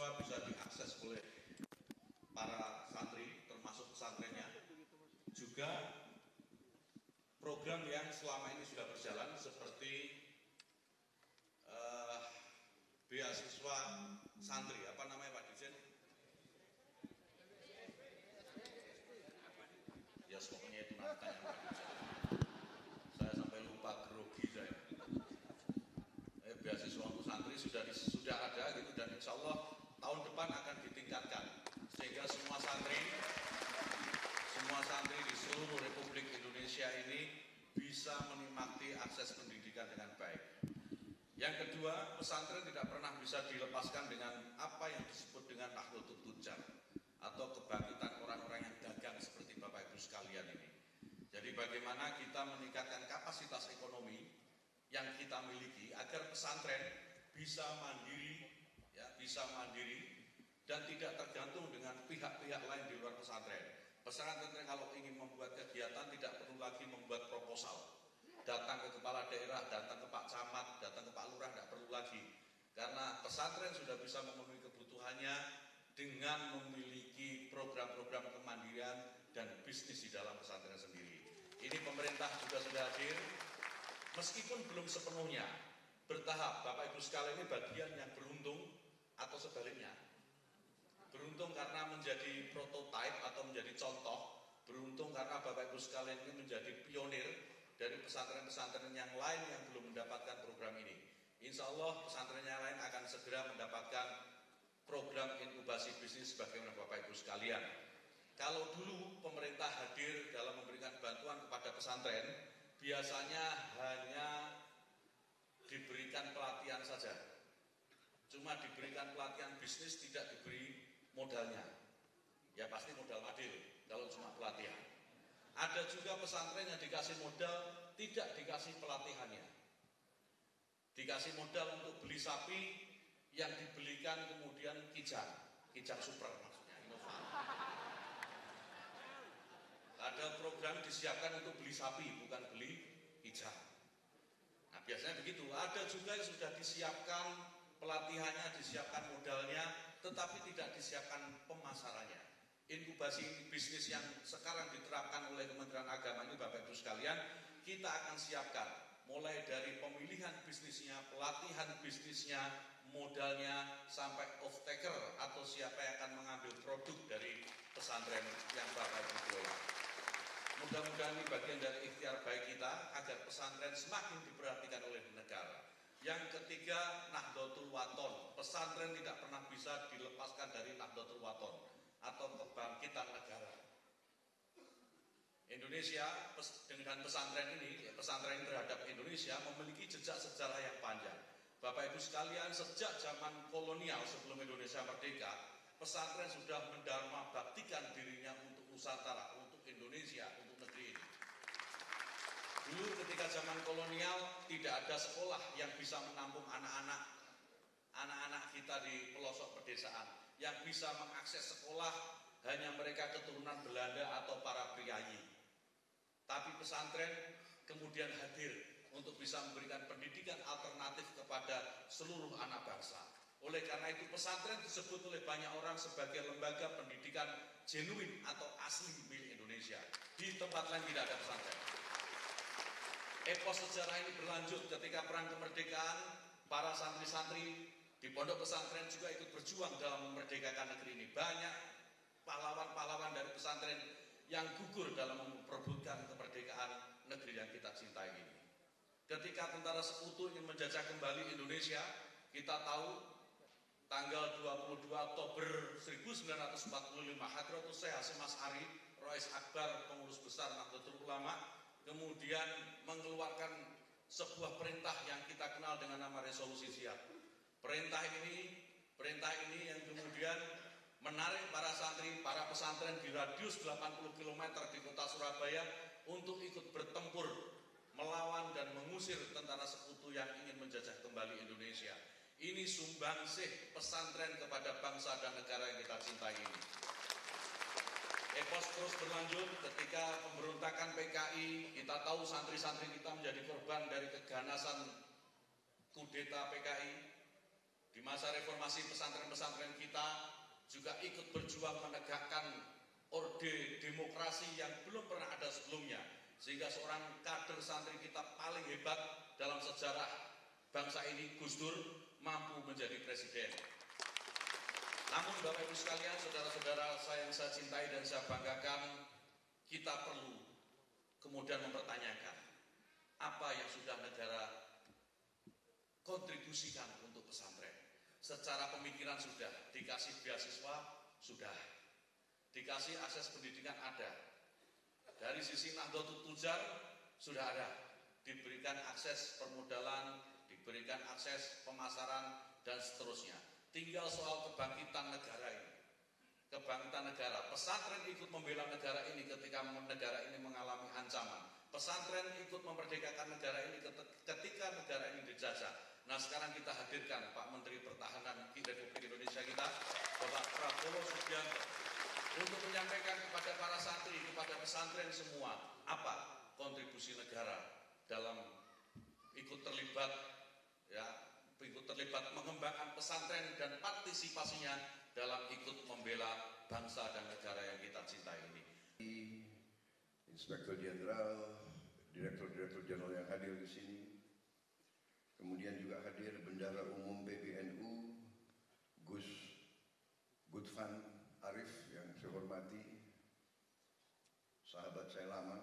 beasiswa-beasiswa bisa diakses oleh para santri, termasuk pesantrennya. Juga program yang selama ini sudah berjalan seperti uh, beasiswa santri, apa namanya Pak Dirjen? Ya pokoknya itu nanti. Saya sampai lupa grogi saya. Eh, beasiswa untuk santri sudah sudah ada gitu dan insya Allah depan akan ditingkatkan sehingga semua santri semua santri di seluruh Republik Indonesia ini bisa menikmati akses pendidikan dengan baik. Yang kedua, pesantren tidak pernah bisa dilepaskan dengan apa yang disebut dengan Nahdlatul Tujar atau kebangkitan orang-orang yang dagang seperti Bapak Ibu sekalian ini. Jadi bagaimana kita meningkatkan kapasitas ekonomi yang kita miliki agar pesantren bisa mandiri, ya bisa mandiri dan tidak tergantung dengan pihak-pihak lain di luar pesantren. Pesantren kalau ingin membuat kegiatan tidak perlu lagi membuat proposal. Datang ke kepala daerah, datang ke Pak Camat, datang ke Pak Lurah, tidak perlu lagi. Karena pesantren sudah bisa memenuhi kebutuhannya dengan memiliki program-program kemandirian dan bisnis di dalam pesantren sendiri. Ini pemerintah juga sudah hadir, meskipun belum sepenuhnya bertahap. Bapak Ibu sekalian ini bagian yang beruntung atau sebaliknya Beruntung karena menjadi prototipe atau menjadi contoh. Beruntung karena Bapak Ibu sekalian ini menjadi pionir dari pesantren-pesantren yang lain yang belum mendapatkan program ini. Insya Allah pesantren yang lain akan segera mendapatkan program inkubasi bisnis sebagaimana Bapak Ibu sekalian. Kalau dulu pemerintah hadir dalam memberikan bantuan kepada pesantren, biasanya hanya diberikan pelatihan saja. Cuma diberikan pelatihan bisnis, tidak diberi modalnya. Ya pasti modal adil kalau cuma pelatihan. Ada juga pesantren yang dikasih modal tidak dikasih pelatihannya. Dikasih modal untuk beli sapi yang dibelikan kemudian kijang, kijang super maksudnya. Ada program disiapkan untuk beli sapi, bukan beli kijang. Nah biasanya begitu. Ada juga yang sudah disiapkan pelatihannya, disiapkan modalnya, tetapi tidak disiapkan pemasarannya. Inkubasi bisnis yang sekarang diterapkan oleh Kementerian Agama ini Bapak Ibu sekalian, kita akan siapkan mulai dari pemilihan bisnisnya, pelatihan bisnisnya, modalnya, sampai off-taker atau siapa yang akan mengambil produk dari pesantren yang Bapak Ibu kelola. Mudah-mudahan ini bagian dari ikhtiar baik kita agar pesantren semakin diperhatikan oleh negara ketiga, Nahdlatul Waton. Pesantren tidak pernah bisa dilepaskan dari Nahdlatul Waton atau kebangkitan negara. Indonesia dengan pesantren ini, pesantren terhadap Indonesia memiliki jejak sejarah yang panjang. Bapak Ibu sekalian, sejak zaman kolonial sebelum Indonesia merdeka, pesantren sudah mendharma baktikan dirinya untuk Nusantara, untuk Indonesia, untuk negeri ini. Dulu ketika zaman kolonial tidak ada sekolah yang bisa menampung anak-anak anak-anak kita di pelosok pedesaan yang bisa mengakses sekolah hanya mereka keturunan Belanda atau para priayi. Tapi pesantren kemudian hadir untuk bisa memberikan pendidikan alternatif kepada seluruh anak bangsa. Oleh karena itu pesantren disebut oleh banyak orang sebagai lembaga pendidikan genuine atau asli milik Indonesia. Di tempat lain tidak ada pesantren. Epos sejarah ini berlanjut ketika perang kemerdekaan, para santri-santri di pondok pesantren juga ikut berjuang dalam memerdekakan negeri ini. Banyak pahlawan-pahlawan dari pesantren yang gugur dalam memperebutkan kemerdekaan negeri yang kita cintai ini. Ketika tentara sekutu ingin menjajah kembali Indonesia, kita tahu tanggal 22 Oktober 1945 Hadratus Syekh Hasim As'ari, Rois Akbar, pengurus besar Nahdlatul Ulama kemudian mengeluarkan sebuah perintah yang kita kenal dengan nama resolusi siap. Perintah ini, perintah ini yang kemudian menarik para santri, para pesantren di radius 80 km di kota Surabaya untuk ikut bertempur melawan dan mengusir tentara sekutu yang ingin menjajah kembali Indonesia. Ini sumbangsih pesantren kepada bangsa dan negara yang kita cintai ini. Epos terus berlanjut ketika pemberontakan PKI, kita tahu santri-santri kita menjadi korban dari keganasan kudeta PKI. di masa reformasi pesantren-pesantren kita juga ikut berjuang menegakkan orde demokrasi yang belum pernah ada sebelumnya sehingga seorang kader santri kita paling hebat dalam sejarah bangsa ini Gus Dur mampu menjadi presiden. Namun Bapak Ibu sekalian, saudara-saudara saya yang saya cintai dan saya banggakan, kita perlu kemudian mempertanyakan apa yang sudah negara kontribusikan untuk pesantren. Secara pemikiran sudah, dikasih beasiswa sudah, dikasih akses pendidikan ada. Dari sisi Nahdlatul Tujar sudah ada, diberikan akses permodalan, diberikan akses pemasaran dan seterusnya. Tinggal soal kebangkitan negara ini. Kebangkitan negara, pesantren ikut membela negara ini ketika negara ini mengalami ancaman. Pesantren ikut memerdekakan negara ini ketika negara ini dijajah. Nah sekarang kita hadirkan Pak Menteri Pertahanan Republik Indonesia kita, Bapak Prabowo Subianto, untuk menyampaikan kepada para santri, kepada pesantren semua, apa kontribusi negara dalam ikut terlibat, ya, ikut terlibat mengembangkan pesantren dan partisipasinya dalam ikut membela bangsa dan negara yang kita cintai ini. Inspektur Jenderal, Direktur-Direktur Jenderal yang hadir di sini, kemudian juga hadir Bendara Umum PBNU, Gus Gudvan Arif yang saya hormati, sahabat saya lama,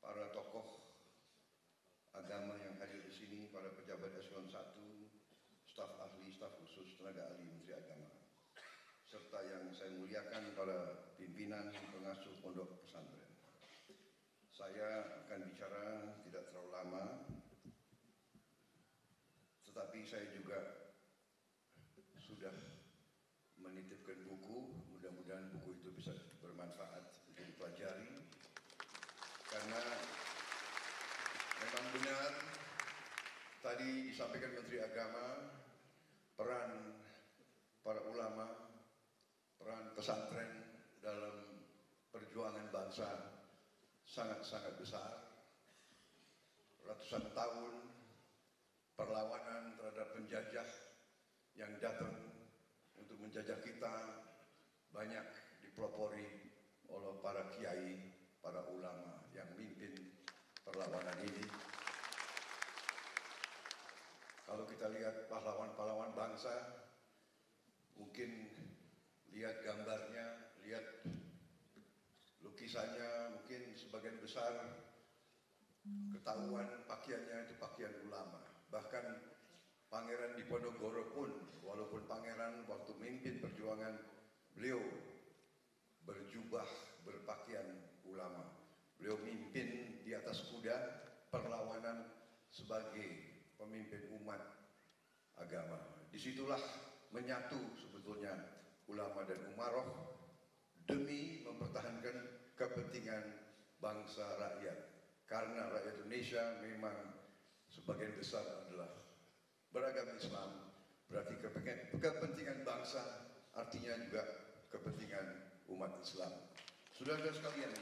para tokoh agama yang hadir di sini, para pejabat eselon 1, staf ahli, staf khusus, tenaga ahli Menteri Agama, serta yang saya muliakan para pimpinan pengasuh pondok pesantren. Saya akan bicara tidak terlalu lama, tetapi saya juga sudah menitipkan buku, mudah-mudahan buku itu bisa bermanfaat untuk dipelajari. Karena memang benar tadi disampaikan Menteri Agama peran para ulama, peran pesantren dalam perjuangan bangsa sangat-sangat besar. Ratusan tahun perlawanan terhadap penjajah yang datang untuk menjajah kita banyak dipelopori oleh para kiai, para ulama yang mimpin perlawanan ini. Kalau kita lihat pahlawan-pahlawan bangsa, mungkin lihat gambarnya, lihat lukisannya, mungkin sebagian besar ketahuan pakaiannya itu pakaian ulama. Bahkan Pangeran Diponegoro pun, walaupun pangeran waktu mimpin perjuangan, beliau berjubah berpakaian ulama. Beliau mimpin di atas kuda perlawanan sebagai pemimpin umat agama. Di situlah menyatu sebetulnya ulama dan umaroh demi mempertahankan kepentingan bangsa rakyat. Karena rakyat Indonesia memang sebagian besar adalah beragama Islam, berarti kepentingan bangsa artinya juga kepentingan umat Islam. Saudara-saudara sekalian,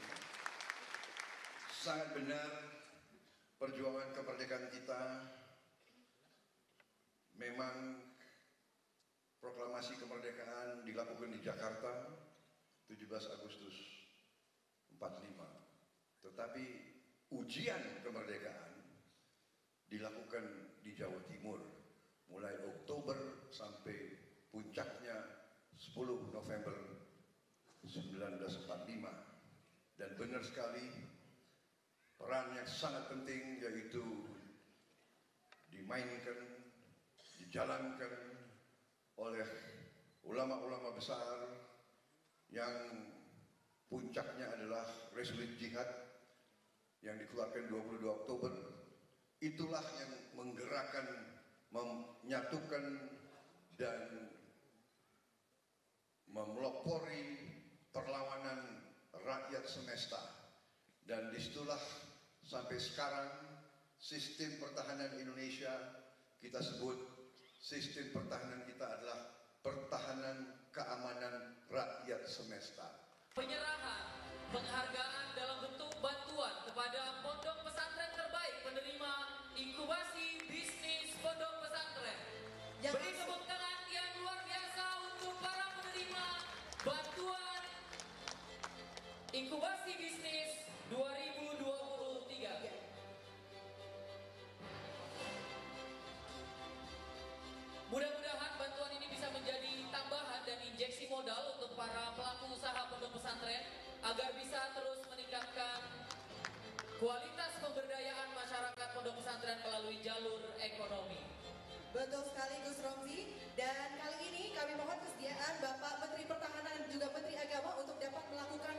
sangat benar perjuangan kemerdekaan kita memang proklamasi kemerdekaan dilakukan di Jakarta 17 Agustus 45. Tetapi ujian kemerdekaan dilakukan di Jawa Timur mulai Oktober sampai puncaknya 10 November 1945 dan benar sekali peran yang sangat penting yaitu dimainkan dijalankan oleh ulama-ulama besar yang puncaknya adalah resolusi jihad yang dikeluarkan 22 Oktober. Itulah yang menggerakkan menyatukan dan memelopori perlawanan rakyat semesta. Dan di situlah sampai sekarang sistem pertahanan Indonesia kita sebut sistem pertahanan kita adalah pertahanan keamanan rakyat semesta. Penyerahan penghargaan dalam bentuk bantuan kepada pondok pesantren terbaik penerima inkubasi bisnis pondok pesantren meningkatkan kualitas pemberdayaan masyarakat pondok pesantren melalui jalur ekonomi. Betul sekali Gus Romzi dan kali ini kami mohon kesediaan Bapak Menteri Pertahanan dan juga Menteri Agama untuk dapat melakukan